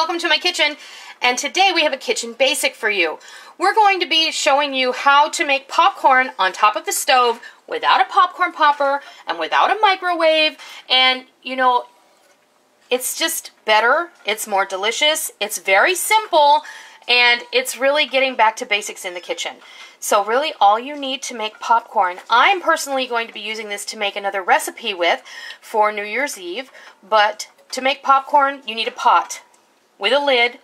Welcome to my kitchen. And today we have a kitchen basic for you. We're going to be showing you how to make popcorn on top of the stove without a popcorn popper and without a microwave. And you know, it's just better, it's more delicious, it's very simple, and it's really getting back to basics in the kitchen. So really all you need to make popcorn, I'm personally going to be using this to make another recipe with for New Year's Eve, but to make popcorn you need a pot with a lid,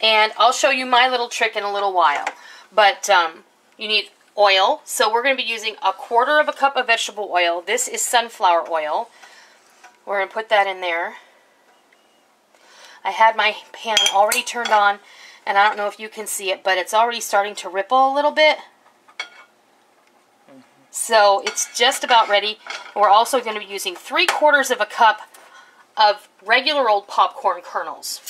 and I'll show you my little trick in a little while. But um, you need oil, so we're going to be using a quarter of a cup of vegetable oil. This is sunflower oil. We're going to put that in there. I had my pan already turned on, and I don't know if you can see it, but it's already starting to ripple a little bit. So it's just about ready. We're also going to be using three quarters of a cup of regular old popcorn kernels.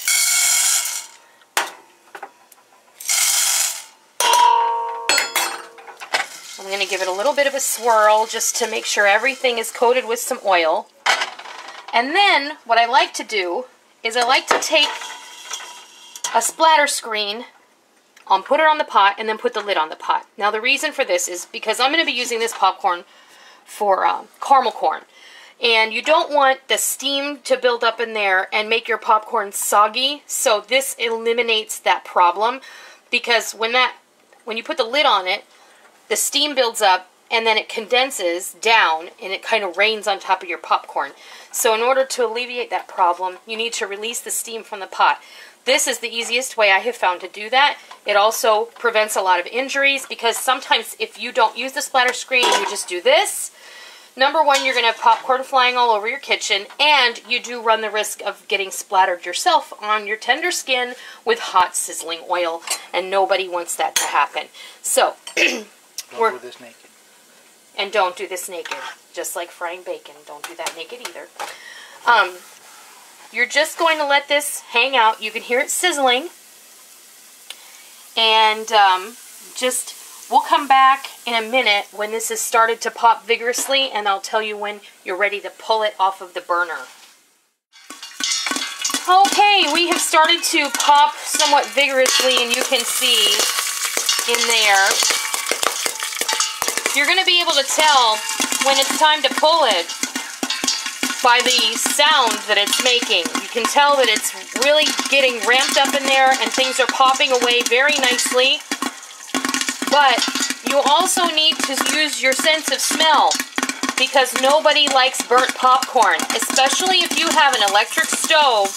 I'm going to give it a little bit of a swirl just to make sure everything is coated with some oil. And then what I like to do is I like to take a splatter screen, and put it on the pot, and then put the lid on the pot. Now the reason for this is because I'm going to be using this popcorn for uh, caramel corn. And you don't want the steam to build up in there and make your popcorn soggy. So this eliminates that problem because when that when you put the lid on it, the steam builds up and then it condenses down and it kind of rains on top of your popcorn. So in order to alleviate that problem, you need to release the steam from the pot. This is the easiest way I have found to do that. It also prevents a lot of injuries because sometimes if you don't use the splatter screen, you just do this, Number one, you're going to have popcorn flying all over your kitchen, and you do run the risk of getting splattered yourself on your tender skin with hot, sizzling oil, and nobody wants that to happen. So, don't do this naked. And don't do this naked, just like frying bacon. Don't do that naked either. Um, you're just going to let this hang out. You can hear it sizzling, and um, just We'll come back in a minute when this has started to pop vigorously and I'll tell you when you're ready to pull it off of the burner. Okay, we have started to pop somewhat vigorously and you can see in there. You're going to be able to tell when it's time to pull it by the sound that it's making. You can tell that it's really getting ramped up in there and things are popping away very nicely. But you also need to use your sense of smell because nobody likes burnt popcorn, especially if you have an electric stove.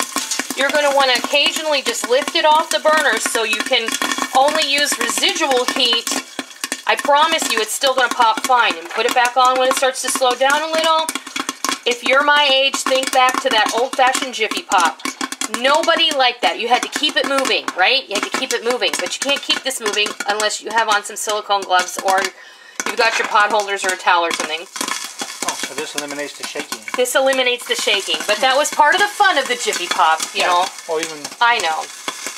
You're going to want to occasionally just lift it off the burner so you can only use residual heat. I promise you it's still going to pop fine. And put it back on when it starts to slow down a little. If you're my age, think back to that old-fashioned Jiffy Pop. Nobody liked that. You had to keep it moving, right? You had to keep it moving. But you can't keep this moving unless you have on some silicone gloves or you've got your pot holders or a towel or something. Oh, so this eliminates the shaking. This eliminates the shaking. But that was part of the fun of the Jiffy Pop, you yeah. know. Or even... I know.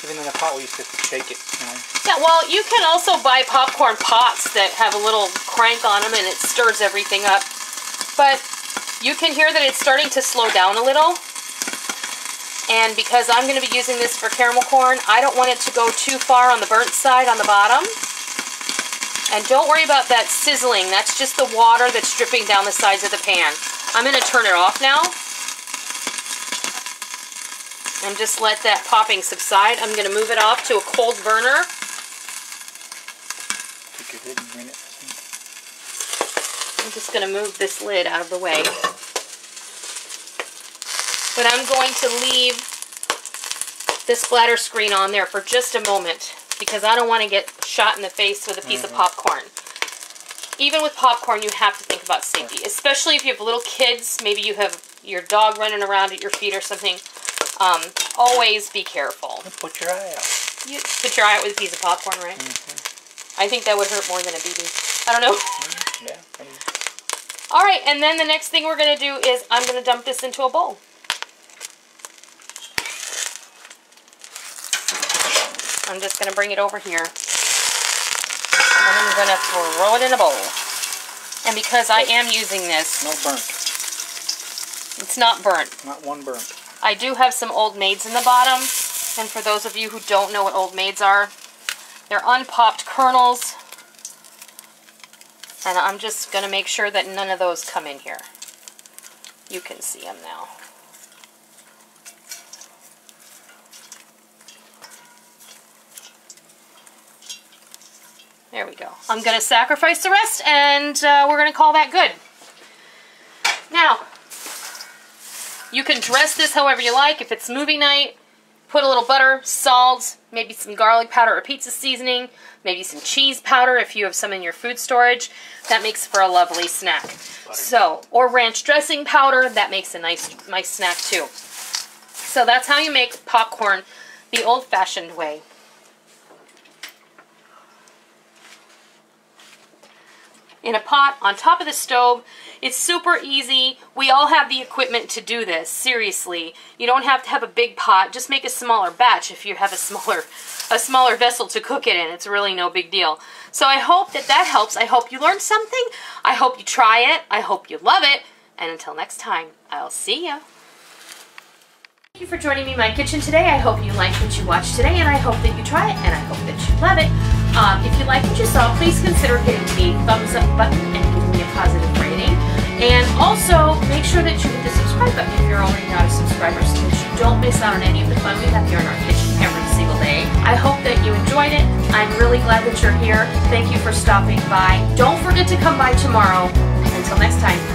Even in the pot, we used to shake it, you know. Yeah, well, you can also buy popcorn pots that have a little crank on them and it stirs everything up. But you can hear that it's starting to slow down a little. And because I'm going to be using this for caramel corn, I don't want it to go too far on the burnt side on the bottom. And don't worry about that sizzling. That's just the water that's dripping down the sides of the pan. I'm going to turn it off now. And just let that popping subside. I'm going to move it off to a cold burner. I'm just going to move this lid out of the way. But I'm going to leave this splatter screen on there for just a moment because I don't want to get shot in the face with a piece mm -hmm. of mm-hmm. popcorn. Even with popcorn, you have to think about safety, especially if you have little kids. Maybe you have your dog running around at your feet or something. Um, always be careful. Put your eye out. You put your eye out with a piece of popcorn, right? Mm -hmm. I think that would hurt more than a BB. I don't know. Mm-hmm. yeah. All right, and then the next thing we're going to do is I'm going to dump this into a bowl. I'm just going to bring it over here. And I'm going to throw it in a bowl. And because I am using this... No burnt. It's not burnt. Not one burnt. I do have some Old Maids in the bottom. And for those of you who don't know what Old Maids are, they're unpopped kernels. And I'm just going to make sure that none of those come in here. You can see them now. There we go. I'm going to sacrifice the rest and uh, we're going to call that good. Now, you can dress this however you like. If it's movie night, put a little butter, salt, maybe some garlic powder or pizza seasoning, maybe some cheese powder if you have some in your food storage. That makes for a lovely snack. Butter. So, or ranch dressing powder, that makes a nice, nice snack too. So that's how you make popcorn the old-fashioned way. In a pot on top of the stove. It's super easy. We all have the equipment to do this, seriously. You don't have to have a big pot. Just make a smaller batch if you have a smaller, a smaller vessel to cook it in. It's really no big deal. So I hope that that helps. I hope you learned something. I hope you try it. I hope you love it. And until next time, I'll see you. Thank you for joining me in my kitchen today. I hope you liked what you watched today, and I hope that you try it, and I hope that you love it. Um, if you like what you saw, please consider hitting the thumbs up button and giving me a positive rating. And also, make sure that you hit the subscribe button if you're already not a subscriber so that you don't miss out on any of the fun we have here in our kitchen every single day. I hope that you enjoyed it. I'm really glad that you're here. Thank you for stopping by. Don't forget to come by tomorrow. Until next time!